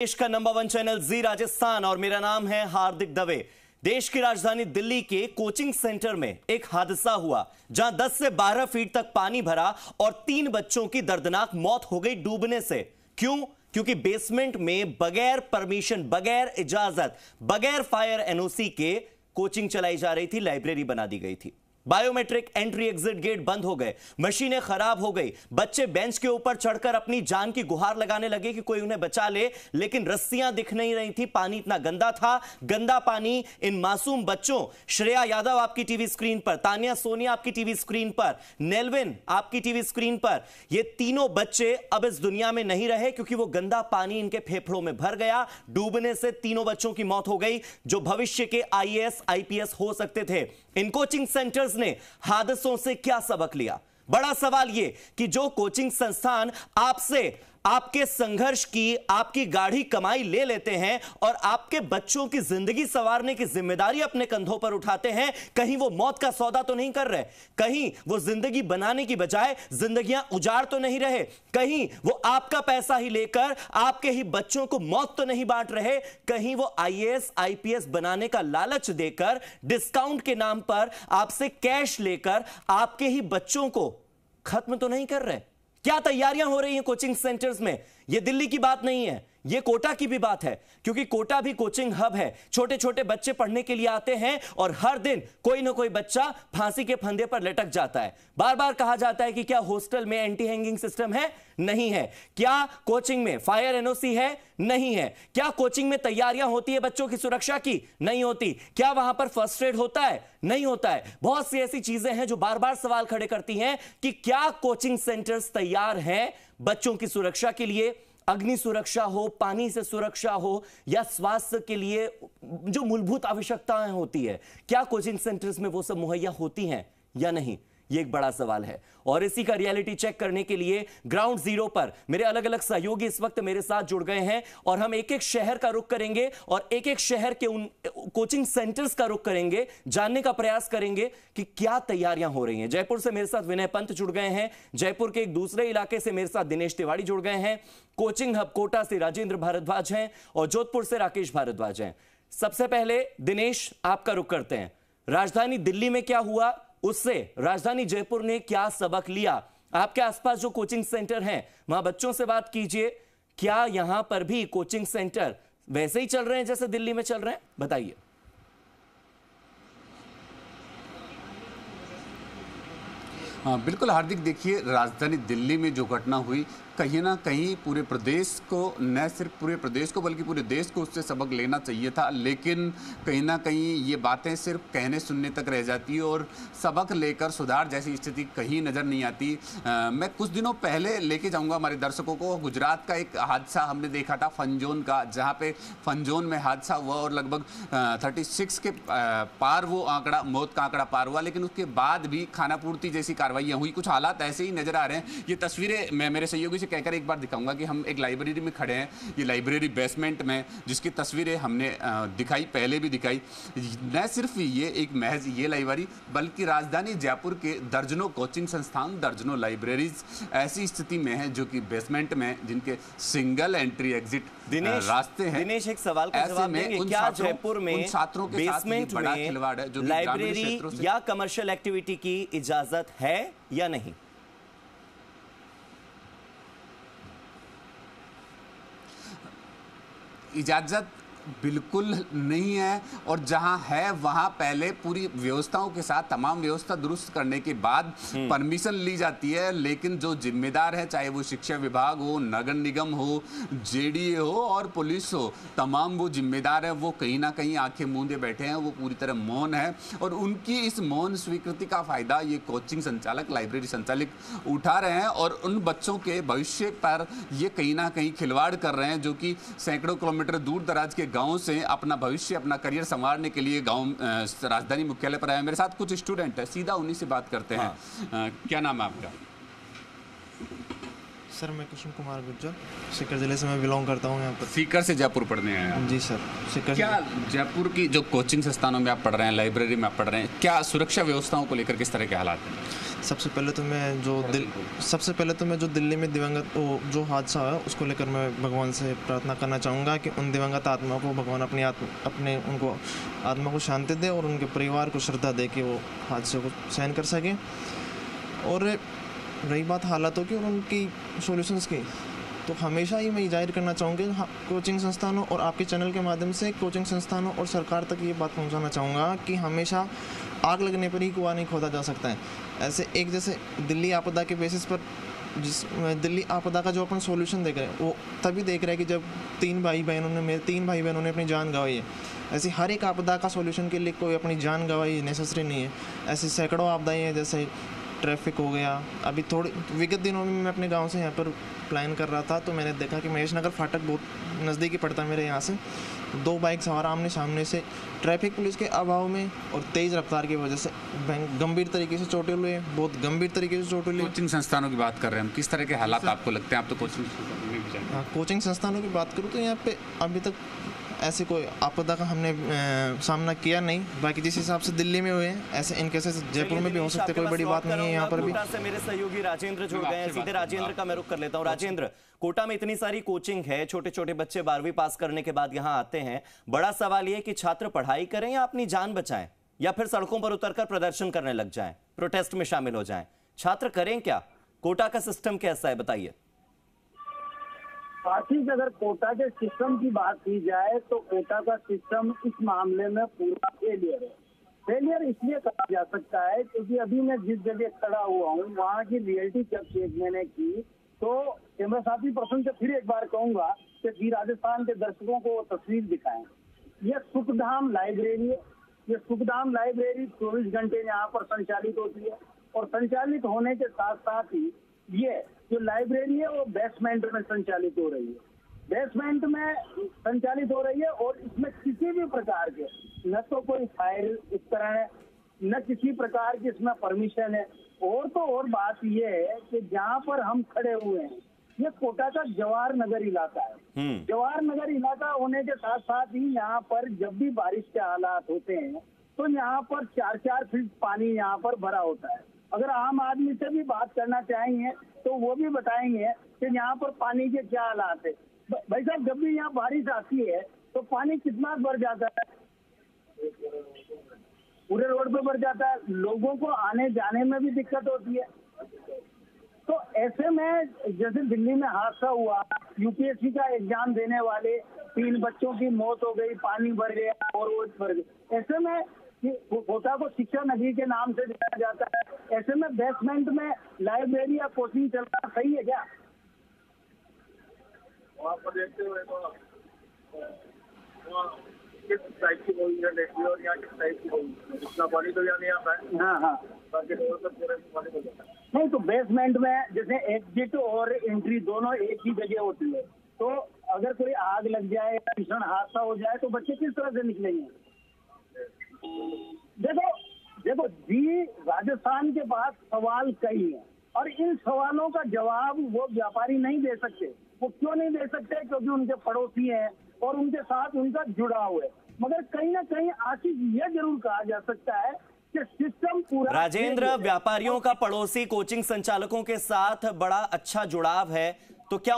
देश का number one channel Zee Rajasthan और मेरा नाम है हार्दिक दवे। देश की राजधानी दिल्ली के कोचिंग सेंटर में एक हादसा हुआ, जहाँ 10 से 12 फीट तक पानी भरा और तीन बच्चों की दर्दनाक मौत हो गई डूबने से। क्यों? क्योंकि बेसमेंट में बगैर परमिशन बगैर इजाज़त, बगैर फायर एनओसी के कोचिंग चलाई जा रही थी लाइब्रेरी बना दी गई थी। बायोमेट्रिक एंट्री एग्जिट गेट बंद हो गए। मशीनें खराब हो गई। बच्चे बेंच के ऊपर चढ़कर अपनी जान की गुहार लगाने लगे कि कोई उन्हें बचा ले, लेकिन रस्सियाँ दिख नहीं रही थी। पानी इतना गंदा था। गंदा पानी इन मासूम बच्चों। श्रेया यादव आपकी टीवी स्क्रीन पर, तानिया सोनिया आपकी टीवी स्क्रीन पर, नेलविन आपकी टीवी स्क्रीन पर। ये तीनों बच्चे अब इस दुनिया में नहीं रहे क्योंकि वो गंदा पानी इनके फेफड़ों में भर गया। डूबने से तीनों बच्चों की मौत हो गई, जो भविष्य के आईएएस आईपीएस हो सकते थे। इन कोचिंग सेंटर्स ने हादसों से क्या सबक लिया? बड़ा सवाल यह कि जो कोचिंग संस्थान आपसे आपके संघर्ष की, आपकी गाढ़ी कमाई ले लेते हैं और आपके बच्चों की ज़िंदगी संवारने की ज़िम्मेदारी अपने कंधों पर उठाते हैं। कहीं वो मौत का सौदा तो नहीं कर रहे, कहीं वो ज़िंदगी बनाने की बजाय जिंदगियाँ उजाड़ तो नहीं रहे, कहीं वो आपका पैसा ही लेकर आपके ही बच्चों को मौत तो नहीं बांट रहे, कहीं वो आईएएस आईपीएस बनाने का लालच देकर डिस्काउंट के नाम पर आपसे कैश लेकर आपके ही बच्चों को खत्म तो नहीं कर रहे। क्या तैयारियाँ हो रही हैं कोचिंग सेंटर्स में? यह दिल्ली की बात नहीं है यह कोटा की भी बात है, क्योंकि कोटा भी कोचिंग हब है। छोटे छोटे बच्चे पढ़ने के लिए आते हैं और हर दिन कोई ना कोई बच्चा फांसी के फंदे पर लटक जाता है। बार बार कहा जाता है कि क्या हॉस्टल में एंटी हैंगिंग सिस्टम है? नहीं है। क्या कोचिंग में फायर एनओसी है? नहीं है। क्या कोचिंग में तैयारियाँ होती है बच्चों की सुरक्षा की? नहीं होती। क्या वहाँ पर फ़र्स्ट एड होता है? नहीं होता है। बहुत सी ऐसी चीज़ें हैं जो बार बार सवाल खड़े करती हैं कि क्या कोचिंग सेंटर्स तैयार हैं? बच्चों की सुरक्षा के लिए, अग्नि सुरक्षा हो, पानी से सुरक्षा हो, या स्वास्थ्य के लिए जो मूलभूत आवश्यकताएँ होती है, क्या कोचिंग सेंटर्स में वो सब मुहैया होती हैं या नहीं? ये एक बड़ा सवाल है। और इसी का रियलिटी चेक करने के लिए ग्राउंड ज़ीरो पर मेरे अलग अलग सहयोगी इस वक्त मेरे साथ जुड़ गए हैं और हम एक एक शहर का रुख करेंगे और एक एक शहर के उन कोचिंग सेंटर्स का रुख करेंगे, जानने का प्रयास करेंगे कि क्या तैयारियाँ हो रही हैं। जयपुर से मेरे साथ विनय पंत जुड़ गए हैं। जयपुर के एक दूसरे इलाके से मेरे साथ दिनेश तिवाड़ी जुड़ गए हैं। कोचिंग हब कोटा से राजेंद्र भारद्वाज हैं और जोधपुर से राकेश भारद्वाज हैं। सबसे पहले दिनेश, आपका रुख करते हैं। राजधानी दिल्ली में क्या हुआ? उससे राजधानी जयपुर ने क्या सबक लिया? आपके आसपास जो कोचिंग सेंटर हैं, वहाँ बच्चों से बात कीजिए। क्या यहाँ पर भी कोचिंग सेंटर वैसे ही चल रहे हैं जैसे दिल्ली में चल रहे हैं? बताइए। हाँ बिल्कुल हार्दिक, देखिए, राजधानी दिल्ली में जो घटना हुई कहीं ना कहीं पूरे प्रदेश को न सिर्फ़ पूरे प्रदेश को बल्कि पूरे देश को उससे सबक लेना चाहिए था। लेकिन कहीं ना कहीं ये बातें सिर्फ़ कहने सुनने तक रह जाती और सबक लेकर सुधार जैसी स्थिति कहीं नज़र नहीं आती। आ, मैं कुछ दिनों पहले लेके जाऊँगा हमारे दर्शकों को। गुजरात का एक हादसा हमने देखा था फनजोन का जहाँ पे फनजोन में हादसा हुआ और लगभग थर्टी सिक्स के पार वो आंकड़ा मौत का आंकड़ा पार हुआ। लेकिन उसके बाद भी खाना पूर्ति जैसी कार्रवाइयाँ हुई। कुछ हालात ऐसे ही नज़र आ रहे हैं। ये तस्वीरें मैं मेरे सहयोगी से कहकर एक बार दिखाऊँगा कि हम एक लाइब्रेरी में खड़े हैं। ये लाइब्रेरी बेसमेंट में जिसकी तस्वीरें हमने दिखाई पहले भी दिखाई। न सिर्फ़ ये एक महज ये लाइब्रेरी बल्कि राजधानी जयपुर के दर्जनों कोचिंग संस्थान दर्जनों लाइब्रेरीज ऐसी स्थिति में है जो कि बेसमेंट में जिनके सिंगल एंट्री एग्जिट रास्ते हैं। दिनेश एक सवाल का जवाब देंगे। क्या जयपुर में छात्रों के बेसमेंट बड़ा खिलवाड़ है जो लाइब्रेरी या कमर्शियल एक्टिविटी की इजाज़त है या नहीं? इजाज़त बिल्कुल नहीं है और जहाँ है वहाँ पहले पूरी व्यवस्थाओं के साथ तमाम व्यवस्था दुरुस्त करने के बाद हम्म। परमिशन ली जाती है। लेकिन जो जिम्मेदार है चाहे वो शिक्षा विभाग हो नगर निगम हो जेडीए हो और पुलिस हो तमाम वो जिम्मेदार है। वो कहीं ना कहीं आँखें मूंदे बैठे हैं। वो पूरी तरह मौन है और उनकी इस मौन स्वीकृति का फ़ायदा ये कोचिंग संचालक लाइब्रेरी संचालक उठा रहे हैं और उन बच्चों के भविष्य पर ये कहीं ना कहीं खिलवाड़ कर रहे हैं जो कि सैकड़ों किलोमीटर दूर दराज के गाँव से अपना भविष्य अपना करियर संवारने के लिए गाँव राजधानी मुख्यालय पर आए मेरे साथ कुछ स्टूडेंट है सीधा उन्हीं से बात करते हैं। हाँ। क्या नाम है आपका? सर मैं कृष्ण कुमार गुज्जर सीकर ज़िले से मैं बिलोंग करता हूँ यहाँ पर। सीकर से जयपुर पढ़ने आए हैं? जी सर सीकर क्या जयपुर की जो कोचिंग संस्थानों में आप पढ़ रहे हैं लाइब्रेरी में आप पढ़ रहे हैं क्या सुरक्षा व्यवस्थाओं को लेकर किस तरह के हालात हैं? सबसे पहले तो मैं जो दिल सबसे पहले तो मैं जो दिल्ली में दिवंगत वो जो हादसा हुआ उसको लेकर मैं भगवान से प्रार्थना करना चाहूँगा कि उन दिवंगत आत्मा को भगवान अपनी आत्मा अपने उनको आत्मा को शांति दे और उनके परिवार को श्रद्धा दे कि वो हादसे को सहन कर सकें। और रही बात हालातों की और उनकी सॉल्यूशंस की तो हमेशा ही मैं ज़ाहिर करना चाहूँगी हाँ, कोचिंग संस्थानों और आपके चैनल के माध्यम से कोचिंग संस्थानों और सरकार तक ये बात पहुँचाना चाहूँगा कि हमेशा आग लगने पर ही कुआ नहीं खोदा जा सकता है। ऐसे एक जैसे दिल्ली आपदा के बेसिस पर जिस दिल्ली आपदा का जो अपन सॉल्यूशन देख रहे हैं वो तभी देख रहे हैं कि जब तीन भाई बहनों ने मेरे तीन भाई बहनों ने अपनी जान गंवाई है। ऐसी हर एक आपदा का सॉल्यूशन के लिए कोई अपनी जान गंवाई नेसेसरी नहीं है। ऐसी सैकड़ों आपदाएँ हैं जैसे ट्रैफ़िक हो गया। अभी थोड़ी विगत दिनों में मैं अपने गाँव से यहाँ पर प्लान कर रहा था तो मैंने देखा कि महेश नगर फाटक बहुत नज़दीकी पड़ता है मेरे यहाँ से। दो बाइक सवार आमने सामने से ट्रैफ़िक पुलिस के अभाव में और तेज़ रफ्तार की वजह से गंभीर तरीके से चोटे हुए बहुत गंभीर तरीके से चोटे हुए कोचिंग संस्थानों की बात कर रहे हैं हम। किस तरह के हालात आपको लगते हैं? आप तो कोचिंग हाँ कोचिंग संस्थानों की बात करूँ तो यहाँ पे अभी तक ऐसे कोई आपदा का हमने सामना किया नहीं। बाकी जिस हिसाब से दिल्ली में हुए ऐसे इन केसेस जयपुर में भी हो सकते कोई बड़ी बात नहीं है यहाँ पर भी। से मेरे सहयोगी राजेंद्र जुड़ गए हैं। सीधे राजेंद्र का मैं रुक कर लेता हूँ। राजेंद्र कोटा में इतनी सारी कोचिंग है छोटे छोटे बच्चे बारहवीं पास करने के बाद यहाँ आते हैं। बड़ा सवाल ये कि छात्र पढ़ाई करें या अपनी जान बचाएँ या फिर सड़कों पर उतरकर प्रदर्शन करने लग जाएँ प्रोटेस्ट में शामिल हो जाएँ। छात्र करें क्या? कोटा का सिस्टम कैसा है बताइए। आखिर अगर कोटा के सिस्टम की बात की जाए तो कोटा का सिस्टम इस मामले में पूरा फेलियर है। फेलियर इसलिए कहा जा सकता है क्योंकि अभी मैं जिस जगह खड़ा हुआ हूँ, वहाँ की रियलिटी जब चेक मैंने की तो कैमरा साथी पर्सन से फिर एक बार कहूँगा कि जी राजस्थान के दर्शकों को तस्वीर दिखाएँ। ये सुखधाम लाइब्रेरी है। ये सुखधाम लाइब्रेरी चौबीस घंटे यहाँ पर संचालित होती है और संचालित होने के साथ साथ ही ये जो लाइब्रेरी है वो बेसमेंट में संचालित हो रही है। बेसमेंट में संचालित हो रही है और इसमें किसी भी प्रकार के न तो कोई फायर उपकरण है न किसी प्रकार की इसमें परमिशन है। और तो और बात यह है कि जहाँ पर हम खड़े हुए हैं ये कोटा का जवाहर नगर इलाका है। हम्म। जवाहर नगर इलाका होने के साथ साथ ही यहाँ पर जब भी बारिश के हालात होते हैं तो यहाँ पर चार चार फीट पानी यहाँ पर भरा होता है। अगर आम आदमी से भी बात करना चाहेंगे तो वो भी बताएँगे कि यहाँ पर पानी के क्या हालात है। भाई साहब, जब भी यहाँ बारिश आती है तो पानी कितना बढ़ जाता है? पूरे रोड पे बढ़ जाता है। लोगों को आने जाने में भी दिक्कत होती है। तो ऐसे में, जैसे दिल्ली में हादसा हुआ, यूपीएससी का एग्ज़ाम देने वाले तीन बच्चों की मौत हो गई, पानी भर गया और वो भर गई ऐसे में कोटा को शिक्षा नगरी के नाम से दिया जाता है। ऐसे में बेसमेंट में लाइब्रेरी या कोचिंग चलना सही है क्या? वहाँ पर देखते हुए तो किस टाइप की बोली है और यहाँ किस टाइप की बोली इतना पानी तो यहाँ नहीं आता है। हाँ हाँ। बाकी रोड पर पानी तो जाता है नहीं तो बेसमेंट में जैसे एग्जिट और एंट्री दोनों एक ही जगह होती है। तो अगर कोई आग लग जाए या भीषण हादसा हो जाए तो बच्चे किस तरह से निकलेंगे? देखो देखो जी राजस्थान के पास सवाल कई है और इन सवालों का जवाब वो व्यापारी नहीं दे सकते। वो क्यों नहीं दे सकते? क्योंकि उनके पड़ोसी हैं और उनके साथ उनका जुड़ाव है। मगर कहीं ना कहीं आशीष यह ज़रूर कहा जा सकता है कि सिस्टम पूरा राजेंद्र व्यापारियों का पड़ोसी कोचिंग संचालकों के साथ बड़ा अच्छा जुड़ाव है तो क्या